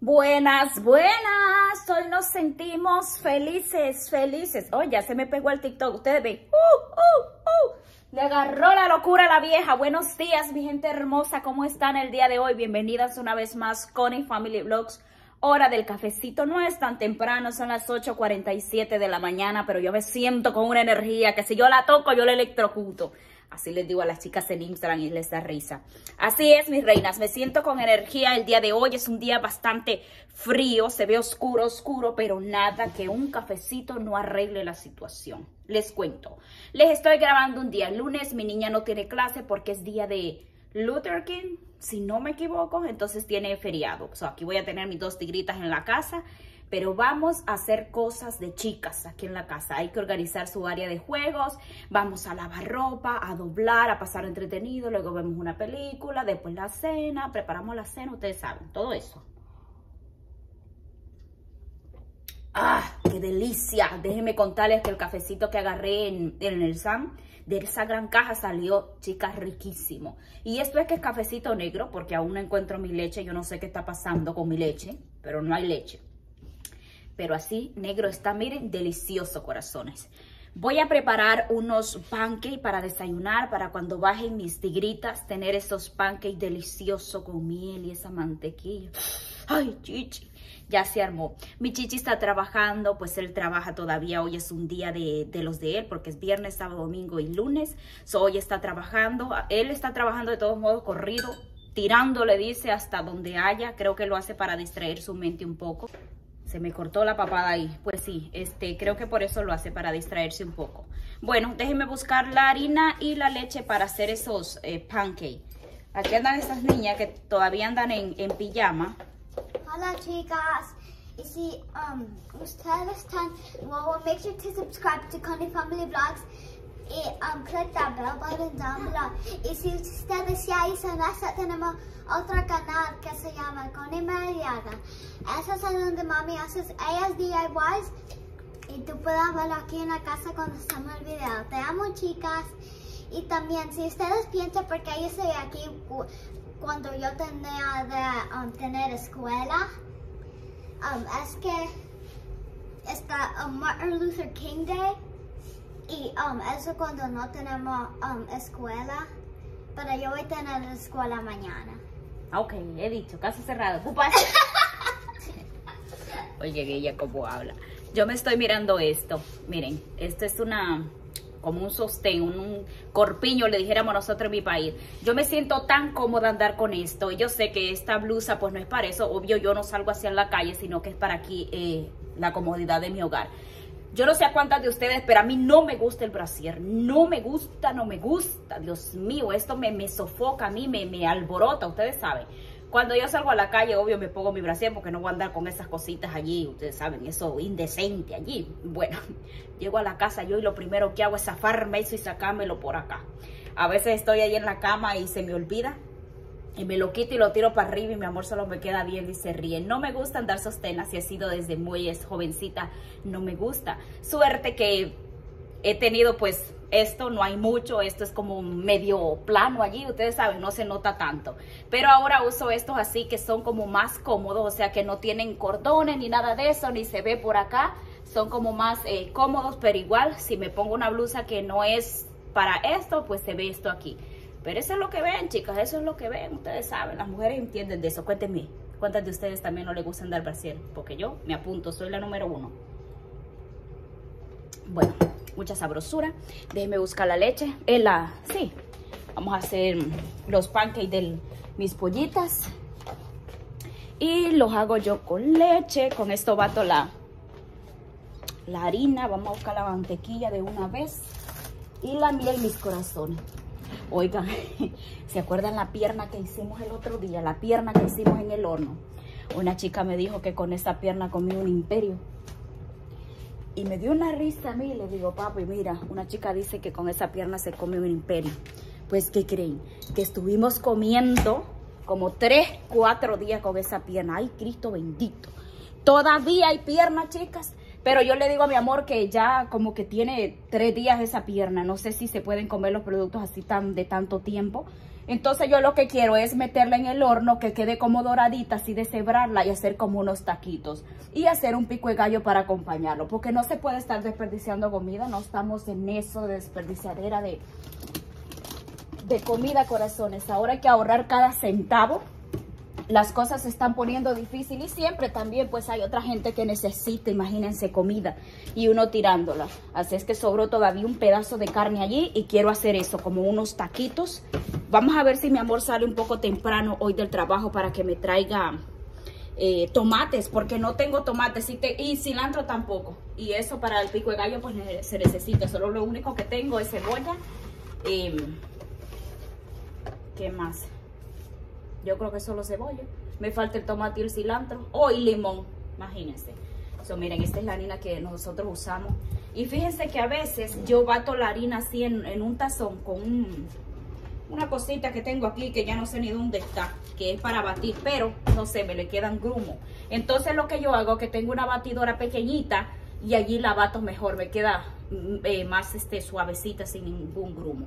Buenas, buenas. Hoy nos sentimos felices, felices. Oh, ya se me pegó el TikTok. Ustedes ven. Uh, uh, uh. Le agarró la locura a la vieja. Buenos días, mi gente hermosa. ¿Cómo están el día de hoy? Bienvenidas una vez más con Family Vlogs. Hora del cafecito. No es tan temprano, son las 8.47 de la mañana, pero yo me siento con una energía que si yo la toco, yo la electrocuto. Así les digo a las chicas en Instagram y les da risa. Así es, mis reinas. Me siento con energía el día de hoy. Es un día bastante frío. Se ve oscuro, oscuro, pero nada que un cafecito no arregle la situación. Les cuento. Les estoy grabando un día. Lunes mi niña no tiene clase porque es día de Luther King, si no me equivoco. Entonces tiene feriado. Aquí voy a tener mis dos tigritas en la casa pero vamos a hacer cosas de chicas aquí en la casa. Hay que organizar su área de juegos, vamos a lavar ropa, a doblar, a pasar entretenido, luego vemos una película, después la cena, preparamos la cena, ustedes saben, todo eso. ¡Ah, qué delicia! Déjenme contarles que el cafecito que agarré en, el SAM de esa gran caja salió, chicas, riquísimo. Y esto es que es cafecito negro, porque aún no encuentro mi leche. Yo no sé qué está pasando con mi leche, pero no hay leche pero así negro está, miren, delicioso, corazones. Voy a preparar unos pancakes para desayunar, para cuando bajen mis tigritas, tener esos pancakes deliciosos con miel y esa mantequilla. Ay, chichi, ya se armó. Mi chichi está trabajando, pues él trabaja todavía, hoy es un día de, los de él, porque es viernes, sábado, domingo y lunes. So, hoy está trabajando, él está trabajando de todos modos corrido, tirando, le dice, hasta donde haya. Creo que lo hace para distraer su mente un poco. Se me cortó la papada ahí. Pues sí, este, creo que por eso lo hace, para distraerse un poco. Bueno, déjenme buscar la harina y la leche para hacer esos eh, pancakes. Aquí andan estas niñas que todavía andan en, pijama. Hola chicas. Y si um, ustedes están, make sure to subscribe to Connie Family Vlogs click that bell button down below. Y si ustedes ya hizo eso, tenemos otro canal que se llama Connie Mariaga. Eso es donde mami hace ellas DIYs y tú puedes verlo aquí en la casa cuando estamos el video. Te amo chicas. Y también si ustedes piensan porque yo estoy aquí cuando yo tenía de um, tener escuela, um, es que está um, Martin Luther King Day y um, eso cuando no tenemos um, escuela, pero yo voy a tener escuela mañana. Ok, he dicho, casa cerrada. Oye, ella cómo habla. Yo me estoy mirando esto. Miren, esto es una como un sostén, un, corpiño, le dijéramos nosotros en mi país. Yo me siento tan cómoda andar con esto. Y yo sé que esta blusa pues no es para eso. Obvio, yo no salgo hacia la calle, sino que es para aquí eh, la comodidad de mi hogar. Yo no sé a cuántas de ustedes, pero a mí no me gusta el brasier. No me gusta, no me gusta. Dios mío, esto me, me sofoca a mí, me, me alborota, ustedes saben. Cuando yo salgo a la calle, obvio, me pongo mi brasier porque no voy a andar con esas cositas allí, ustedes saben, eso indecente allí. Bueno, llego a la casa yo y lo primero que hago es zafarme eso y sacármelo por acá. A veces estoy ahí en la cama y se me olvida y me lo quito y lo tiro para arriba y mi amor solo me queda bien se ríe. No me gusta andar sostén, así ha sido desde muy jovencita, no me gusta. Suerte que he tenido pues esto, no hay mucho, esto es como medio plano allí, ustedes saben, no se nota tanto. Pero ahora uso estos así que son como más cómodos, o sea que no tienen cordones ni nada de eso, ni se ve por acá. Son como más eh, cómodos, pero igual si me pongo una blusa que no es para esto, pues se ve esto aquí. Pero eso es lo que ven, chicas, eso es lo que ven, ustedes saben, las mujeres entienden de eso. Cuéntenme, ¿cuántas de ustedes también no les gusta andar brasier? Porque yo me apunto, soy la número uno. Bueno, mucha sabrosura. Déjenme buscar la leche. La, sí, vamos a hacer los pancakes de mis pollitas. Y los hago yo con leche. Con esto bato la, la harina. Vamos a buscar la mantequilla de una vez. Y la miel, mis corazones. Oigan, ¿se acuerdan la pierna que hicimos el otro día? La pierna que hicimos en el horno. Una chica me dijo que con esa pierna comí un imperio. Y me dio una risa a mí. Le digo, papi, mira, una chica dice que con esa pierna se come un imperio. Pues, ¿qué creen? Que estuvimos comiendo como tres, cuatro días con esa pierna. Ay, Cristo bendito. Todavía hay pierna, chicas. Pero yo le digo a mi amor que ya como que tiene tres días esa pierna. No sé si se pueden comer los productos así tan de tanto tiempo. Entonces yo lo que quiero es meterla en el horno que quede como doradita, así deshebrarla y hacer como unos taquitos. Y hacer un pico de gallo para acompañarlo, porque no se puede estar desperdiciando comida, no estamos en eso de desperdiciadera de, de comida, corazones. Ahora hay que ahorrar cada centavo las cosas se están poniendo difíciles y siempre también pues hay otra gente que necesita, imagínense, comida y uno tirándola. Así es que sobró todavía un pedazo de carne allí y quiero hacer eso, como unos taquitos. Vamos a ver si mi amor sale un poco temprano hoy del trabajo para que me traiga eh, tomates, porque no tengo tomates y, y, cilantro tampoco. Y eso para el pico de gallo pues se necesita, solo lo único que tengo es cebolla. Eh, ¿Qué más? Yo creo que solo cebolla. Me falta el tomate y el cilantro. Oh, y limón. Imagínense. So, miren, esta es la harina que nosotros usamos. Y fíjense que a veces yo bato la harina así en, un tazón con una cosita que tengo aquí que ya no sé ni dónde está, que es para batir, pero no sé, me le quedan grumos. Entonces lo que yo hago es que tengo una batidora pequeñita y allí la bato mejor, me queda mm, eh, más este, suavecita sin ningún grumo.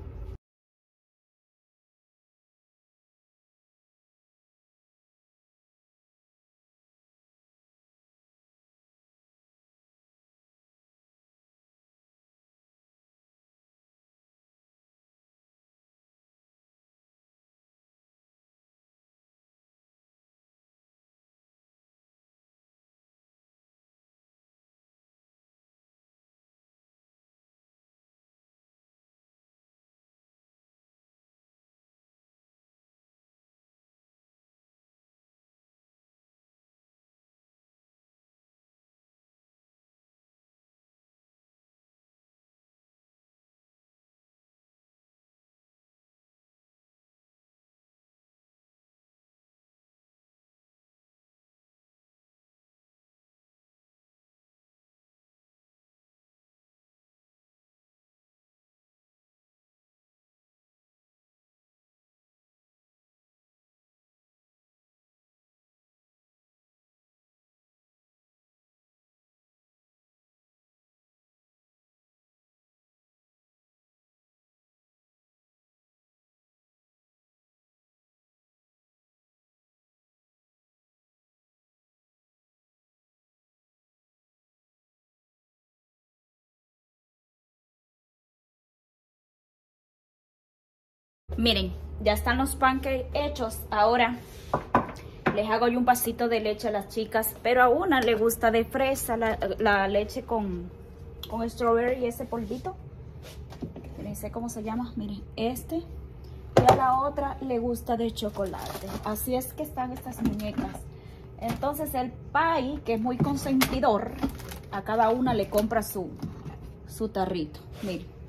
Miren, ya están los pancakes hechos. Ahora les hago yo un vasito de leche a las chicas. Pero a una le gusta de fresa la, leche con, con strawberry y ese polvito. No sé cómo se llama. Miren, este. Y a la otra le gusta de chocolate. Así es que están estas muñecas. Entonces el pai, que es muy consentidor, a cada una le compra su, su tarrito. Miren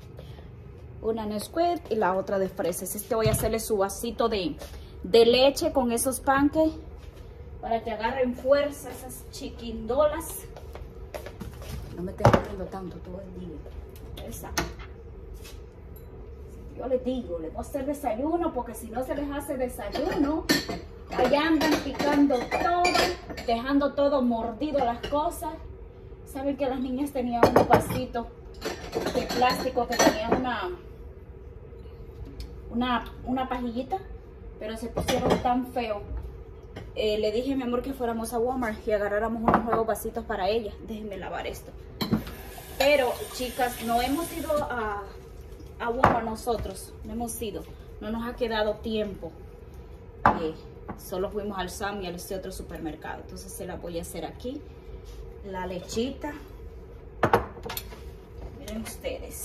una Nesquik y la otra de fresas. Este voy a hacerle su vasito de, de leche con esos pancakes para que agarren fuerza esas chiquindolas. No me estén abriendo tanto todo el día. Esa. Yo les digo, les voy a hacer desayuno porque si no se les hace desayuno, allá andan picando todo, dejando todo mordido las cosas. Saben que las niñas tenían un vasito de plástico que tenía una una, una pajillita, pero se pusieron tan feo. Eh, le dije a mi amor que fuéramos a Walmart y agarráramos unos nuevos vasitos para ella. Déjenme lavar esto. Pero, chicas, no hemos ido a, a Walmart nosotros. No hemos ido. No nos ha quedado tiempo. Eh, solo fuimos al Sam y al este otro supermercado. Entonces se la voy a hacer aquí. La lechita. Miren ustedes.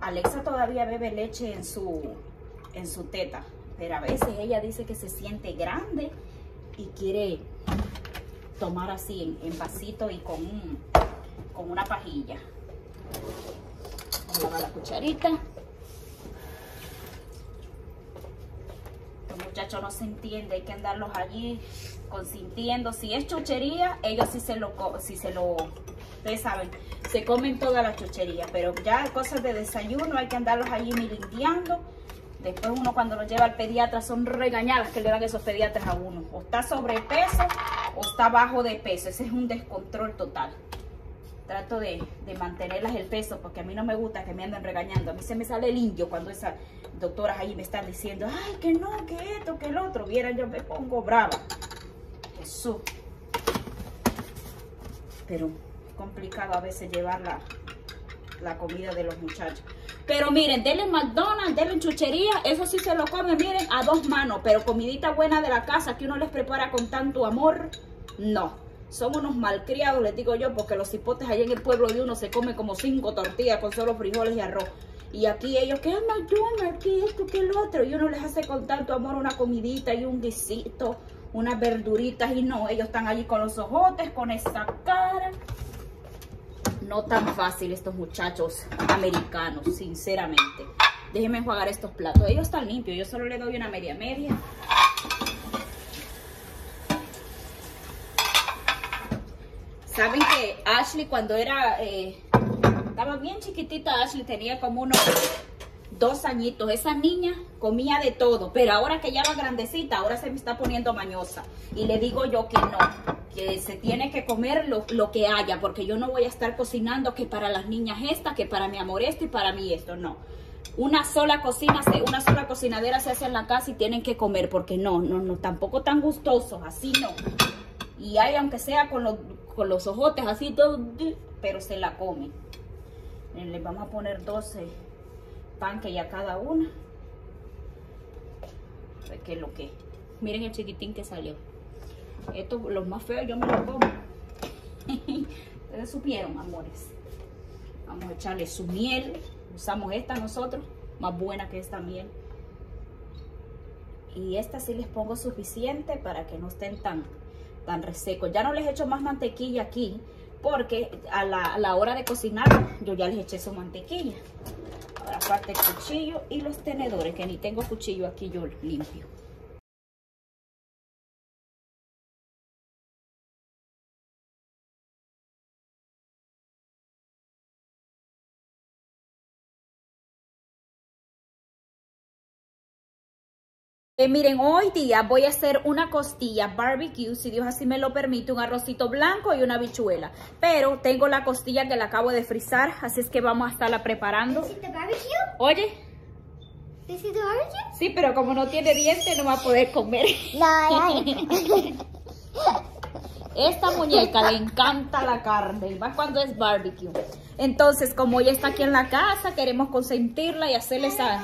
Alexa todavía bebe leche en su, en su teta, pero a veces ella dice que se siente grande y quiere tomar así en, vasito y con, con una pajilla. Vamos a la cucharita. Los muchachos no se entiende, hay que andarlos allí consintiendo. Si es chuchería, ellos sí se lo, si se lo, ustedes saben, se comen toda la chuchería, pero ya cosas de desayuno hay que andarlos allí mirindeando. Después uno cuando los lleva al pediatra son regañadas que le dan esos pediatras a uno. O está sobrepeso o está bajo de peso. Ese es un descontrol total. trato de, de, mantenerlas el peso porque a mí no me gusta que me anden regañando. A mí se me sale el indio cuando esas doctoras ahí me están diciendo, ay, que no, que esto, que el otro. Vieran, yo me pongo brava. Jesús. Pero complicado a veces llevar la, la comida de los muchachos. Pero miren, denle McDonald's, denle chuchería, eso sí se lo comen, miren, a dos manos. Pero comidita buena de la casa que uno les prepara con tanto amor, no. Son unos malcriados, les digo yo, porque los hipotes allá en el pueblo de uno se comen como cinco tortillas con solo frijoles y arroz. Y aquí ellos, que es McDonald's, que esto, que el otro. Y uno les hace con tanto amor una comidita y un guisito, unas verduritas. Y no, ellos están allí con los ojotes, con esa cara no tan fácil estos muchachos americanos, sinceramente. Déjenme enjuagar estos platos. Ellos están limpios, yo solo le doy una media media. Saben que Ashley cuando era, eh, estaba bien chiquitita, Ashley tenía como unos dos añitos. Esa niña comía de todo, pero ahora que ya va grandecita, ahora se me está poniendo mañosa. Y le digo yo que no, que se tiene que comer lo, lo, que haya, porque yo no voy a estar cocinando que para las niñas esta, que para mi amor esto y para mí esto, no. Una sola cocina, una sola cocinadera se hace en la casa y tienen que comer, porque no, no, no, tampoco tan gustosos, así no. Y hay, aunque sea con los, con los ojotes, así todo, pero se la comen. Les vamos a poner 12 panques a cada una. A ver qué es lo que. Miren el chiquitín que salió. Estos, los más feos, yo me los como. Ustedes supieron, amores. Vamos a echarle su miel. Usamos esta nosotros, más buena que esta miel. Y esta sí les pongo suficiente para que no estén tan, tan resecos. Ya no les echo más mantequilla aquí, porque a la, a la hora de cocinar yo ya les eché su mantequilla. Ahora aparte el cuchillo y los tenedores, que ni tengo cuchillo aquí yo limpio. Eh, miren, hoy día voy a hacer una costilla barbecue, si Dios así me lo permite, un arrocito blanco y una bichuela. Pero tengo la costilla que la acabo de frizar, así es que vamos a estarla preparando. Oye. Sí, pero como no tiene dientes no va a poder comer. Esta muñeca le encanta la carne, más cuando es barbecue. Entonces, como ella está aquí en la casa, queremos consentirla y hacerle esa...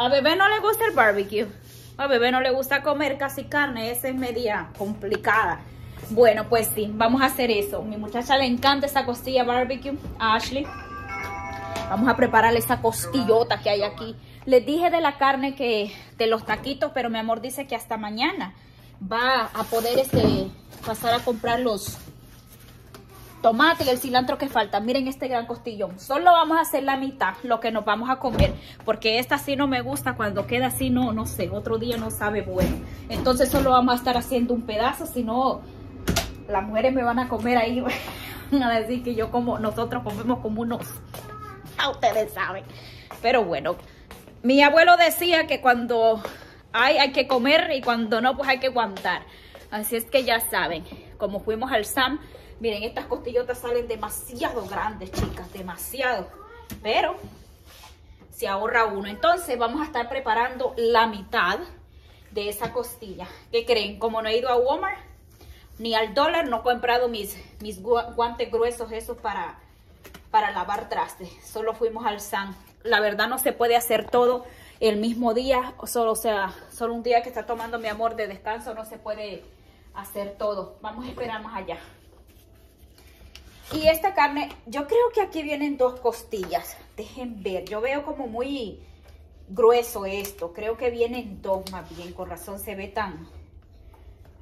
A bebé no le gusta el barbecue. A bebé no le gusta comer casi carne. Esa es media complicada. Bueno, pues sí, vamos a hacer eso. Mi muchacha le encanta esa costilla barbecue. A Ashley. Vamos a prepararle esa costillota que hay aquí. Les dije de la carne que de los taquitos, pero mi amor dice que hasta mañana va a poder este, pasar a comprar los tomate y el cilantro que falta. Miren este gran costillón. Solo vamos a hacer la mitad, lo que nos vamos a comer. Porque esta sí no me gusta. Cuando queda así, no, no sé. Otro día no sabe bueno. Entonces solo vamos a estar haciendo un pedazo. Si no, las mujeres me van a comer ahí. Van a decir que yo como, nosotros comemos como unos... A ustedes saben. Pero bueno, mi abuelo decía que cuando hay, hay que comer y cuando no, pues hay que aguantar. Así es que ya saben, como fuimos al SAM, Miren, estas costillotas salen demasiado grandes, chicas, demasiado. Pero se ahorra uno. Entonces vamos a estar preparando la mitad de esa costilla. ¿Qué creen? Como no he ido a Walmart ni al dólar, no he comprado mis, mis guantes gruesos esos para, para lavar trastes. Solo fuimos al San. La verdad no se puede hacer todo el mismo día. Solo, o sea, solo un día que está tomando mi amor de descanso no se puede hacer todo. Vamos a esperar más allá. Y esta carne, yo creo que aquí vienen dos costillas. Dejen ver, yo veo como muy grueso esto. Creo que vienen dos más bien, con razón se ve tan,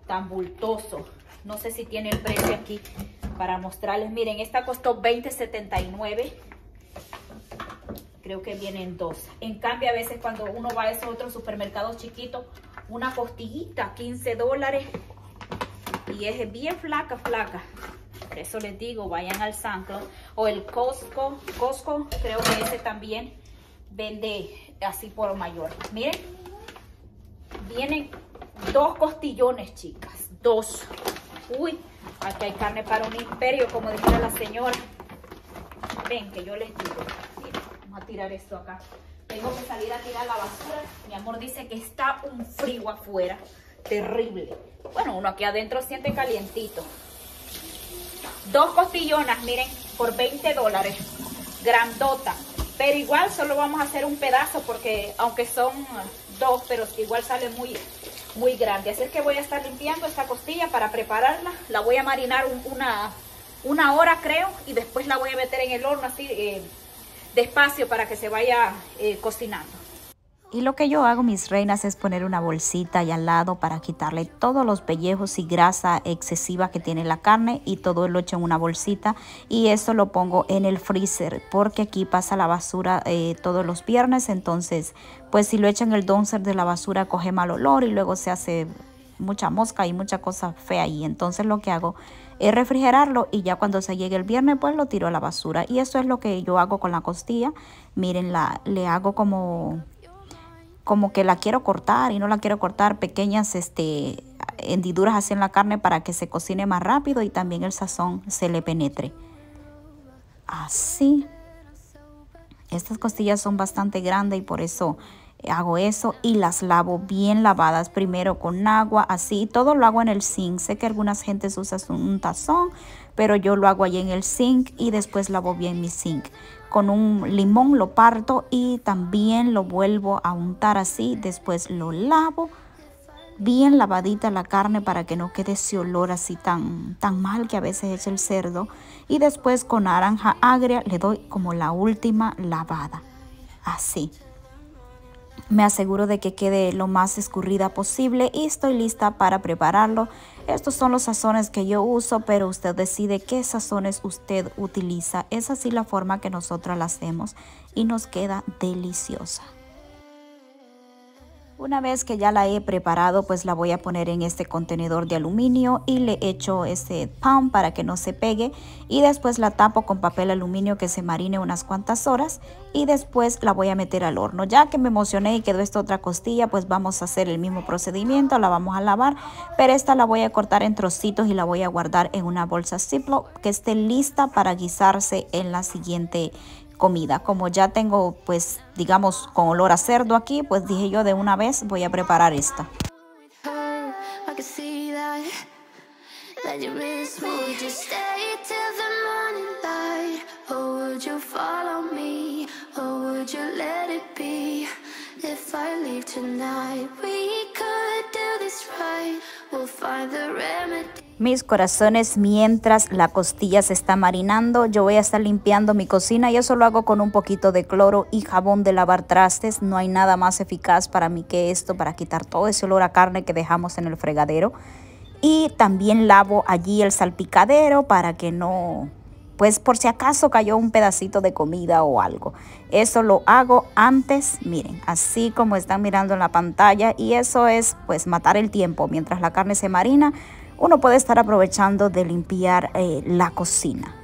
tan bultoso. No sé si tiene el precio aquí para mostrarles. Miren, esta costó $20.79. Creo que vienen dos. En cambio, a veces cuando uno va a esos otros supermercados chiquitos, una costillita, 15 dólares. Y es bien flaca, flaca. Por eso les digo, vayan al Sanclo o el Costco. Costco, creo que ese también vende así por mayor. Miren, vienen dos costillones, chicas. Dos. Uy, aquí hay carne para un imperio, como decía la señora. Ven, que yo les digo. Vamos a tirar esto acá. Tengo que salir a tirar la basura. Mi amor dice que está un frío afuera. Terrible. Bueno, uno aquí adentro siente calientito. Dos costillonas, miren, por 20 dólares. Grandota. Pero igual solo vamos a hacer un pedazo porque aunque son dos, pero igual sale muy, muy grande. Así es que voy a estar limpiando esta costilla para prepararla. La voy a marinar una, una hora creo y después la voy a meter en el horno así eh, despacio para que se vaya eh, cocinando. Y lo que yo hago, mis reinas, es poner una bolsita ahí al lado para quitarle todos los pellejos y grasa excesiva que tiene la carne y todo lo echo en una bolsita y eso lo pongo en el freezer porque aquí pasa la basura eh, todos los viernes, entonces pues si lo echo en el dumpster de la basura coge mal olor y luego se hace mucha mosca y mucha cosa fea ahí. Entonces lo que hago es refrigerarlo y ya cuando se llegue el viernes pues lo tiro a la basura. Y eso es lo que yo hago con la costilla. Miren, la, le hago como como que la quiero cortar y no la quiero cortar pequeñas este, hendiduras así en la carne para que se cocine más rápido y también el sazón se le penetre. Así. Estas costillas son bastante grandes y por eso hago eso y las lavo bien lavadas primero con agua, así. Todo lo hago en el zinc. Sé que algunas gentes usan un tazón, pero yo lo hago allí en el zinc y después lavo bien mi zinc con un limón lo parto y también lo vuelvo a untar así. Después lo lavo bien lavadita la carne para que no quede ese olor así tan, tan mal que a veces echa el cerdo. Y después con naranja agria le doy como la última lavada. Así. Me aseguro de que quede lo más escurrida posible y estoy lista para prepararlo. Estos son los sazones que yo uso, pero usted decide qué sazones usted utiliza. Es así la forma que nosotros la hacemos y nos queda deliciosa. Una vez que ya la he preparado, pues la voy a poner en este contenedor de aluminio y le echo ese pan para que no se pegue y después la tapo con papel aluminio que se marine unas cuantas horas y después la voy a meter al horno. Ya que me emocioné y quedó esta otra costilla, pues vamos a hacer el mismo procedimiento, la vamos a lavar, pero esta la voy a cortar en trocitos y la voy a guardar en una bolsa Ziploc que esté lista para guisarse en la siguiente comida. Como ya tengo, pues, digamos, con olor a cerdo aquí, pues dije yo de una vez voy a preparar esta. Mis corazones, mientras la costilla se está marinando, yo voy a estar limpiando mi cocina y eso lo hago con un poquito de cloro y jabón de lavar trastes. No hay nada más eficaz para mí que esto, para quitar todo ese olor a carne que dejamos en el fregadero. Y también lavo allí el salpicadero para que no, pues por si acaso cayó un pedacito de comida o algo. Eso lo hago antes, miren, así como están mirando en la pantalla y eso es pues matar el tiempo mientras la carne se marina uno puede estar aprovechando de limpiar eh, la cocina.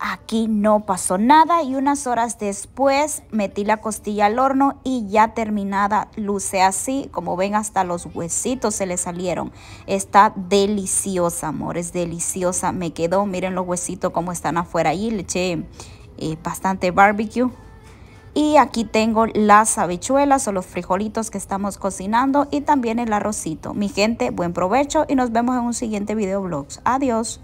Aquí no pasó nada y unas horas después metí la costilla al horno y ya terminada luce así. Como ven hasta los huesitos se le salieron. Está deliciosa, amores, deliciosa. Me quedó, miren los huesitos como están afuera ahí. Le eché eh, bastante barbecue y aquí tengo las habichuelas o los frijolitos que estamos cocinando y también el arrocito. Mi gente, buen provecho y nos vemos en un siguiente video vlogs. Adiós.